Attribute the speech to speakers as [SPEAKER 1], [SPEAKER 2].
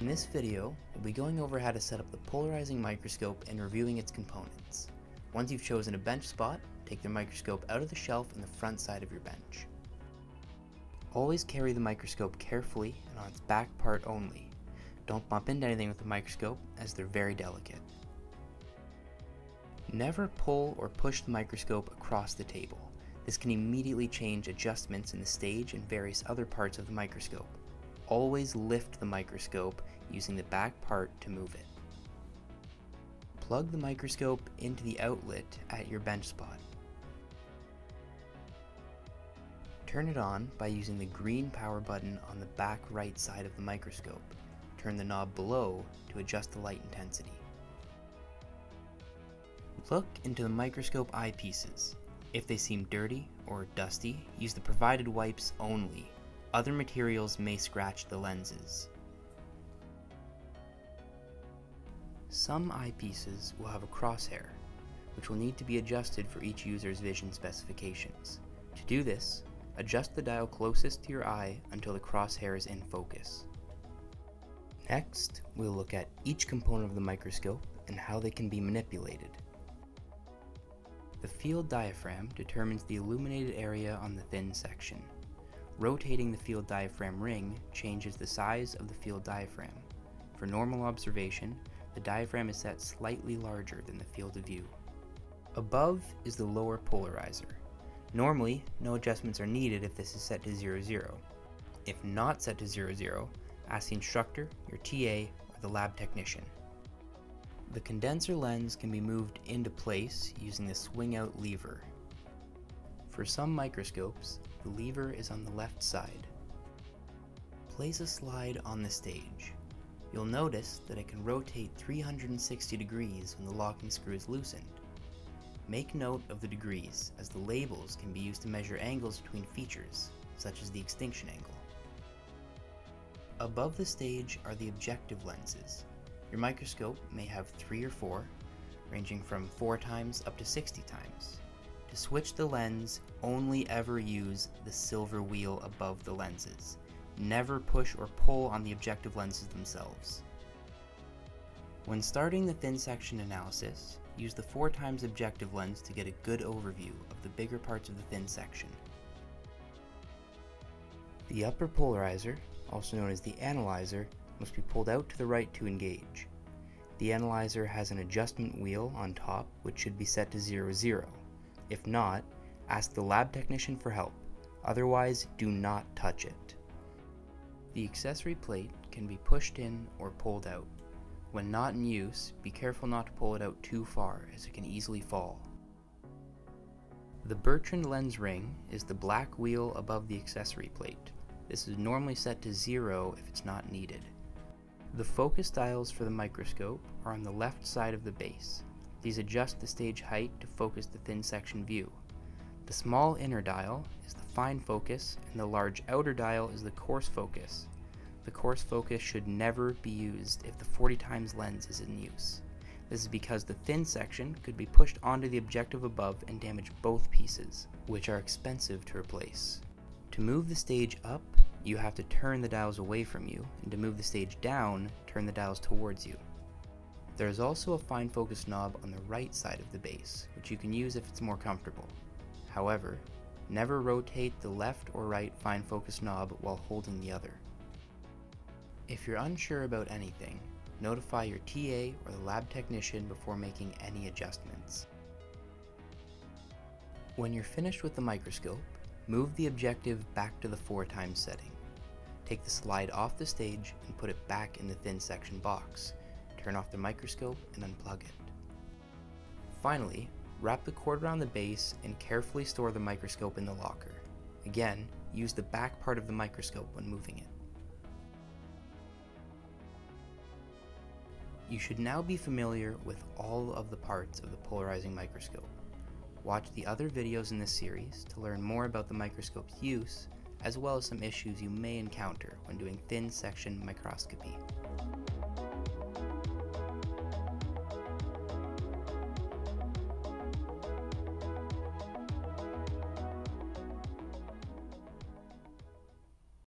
[SPEAKER 1] In this video, we'll be going over how to set up the polarizing microscope and reviewing its components. Once you've chosen a bench spot, take the microscope out of the shelf in the front side of your bench. Always carry the microscope carefully and on its back part only. Don't bump into anything with the microscope as they're very delicate. Never pull or push the microscope across the table. This can immediately change adjustments in the stage and various other parts of the microscope. Always lift the microscope using the back part to move it. Plug the microscope into the outlet at your bench spot. Turn it on by using the green power button on the back right side of the microscope. Turn the knob below to adjust the light intensity. Look into the microscope eyepieces. If they seem dirty or dusty, use the provided wipes only. Other materials may scratch the lenses. Some eyepieces will have a crosshair, which will need to be adjusted for each user's vision specifications. To do this, adjust the dial closest to your eye until the crosshair is in focus. Next, we'll look at each component of the microscope and how they can be manipulated. The field diaphragm determines the illuminated area on the thin section. Rotating the field diaphragm ring changes the size of the field diaphragm. For normal observation, the diaphragm is set slightly larger than the field of view. Above is the lower polarizer. Normally, no adjustments are needed if this is set to 0, 0. If not set to 0, 0, ask the instructor, your TA, or the lab technician. The condenser lens can be moved into place using the swing out lever. For some microscopes, the lever is on the left side. Place a slide on the stage. You'll notice that it can rotate 360 degrees when the locking screw is loosened. Make note of the degrees, as the labels can be used to measure angles between features, such as the extinction angle. Above the stage are the objective lenses, your microscope may have three or four, ranging from 4 times up to 60 times. To switch the lens, only ever use the silver wheel above the lenses. Never push or pull on the objective lenses themselves. When starting the thin section analysis, use the 4 times objective lens to get a good overview of the bigger parts of the thin section. The upper polarizer, also known as the analyzer, must be pulled out to the right to engage. The analyzer has an adjustment wheel on top which should be set to 0, 0. If not, ask the lab technician for help, otherwise do not touch it. The accessory plate can be pushed in or pulled out. When not in use, be careful not to pull it out too far as it can easily fall. The Bertrand lens ring is the black wheel above the accessory plate. This is normally set to 0 if it's not needed. The focus dials for the microscope are on the left side of the base. These adjust the stage height to focus the thin section view. The small inner dial is the fine focus and the large outer dial is the coarse focus. The coarse focus should never be used if the 40 times lens is in use. This is because the thin section could be pushed onto the objective above and damage both pieces, which are expensive to replace. To move the stage up, you have to turn the dials away from you, and to move the stage down, turn the dials towards you. There is also a fine focus knob on the right side of the base, which you can use if it's more comfortable. However, never rotate the left or right fine focus knob while holding the other. If you're unsure about anything, notify your TA or the lab technician before making any adjustments. When you're finished with the microscope, Move the objective back to the 4 times setting. Take the slide off the stage and put it back in the thin section box. Turn off the microscope and unplug it. Finally, wrap the cord around the base and carefully store the microscope in the locker. Again, use the back part of the microscope when moving it. You should now be familiar with all of the parts of the polarizing microscope. Watch the other videos in this series to learn more about the microscope's use, as well as some issues you may encounter when doing thin section microscopy.